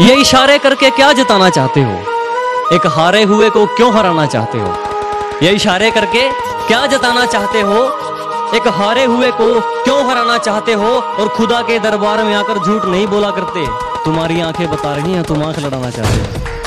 ये इशारे करके क्या जताना चाहते हो? एक हारे हुए को क्यों हराना चाहते हो? ये इशारे करके क्या जताना चाहते हो? एक हारे हुए को क्यों हराना चाहते हो? और खुदा के दरबार में आकर झूठ नहीं बोला करते? तुम्हारी आँखें बता रही हैं, तुम आँख लड़ाना चाहते हो।